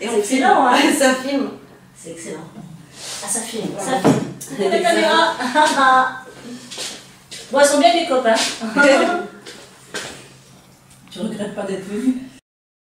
Et on filme. Hein. ça filme. C'est excellent. Ah, ça filme. Ouais. Ça filme. La caméra. bon, elles sont bien les copains. tu regrettes pas d'être venue